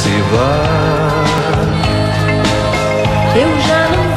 se vá. Eu já não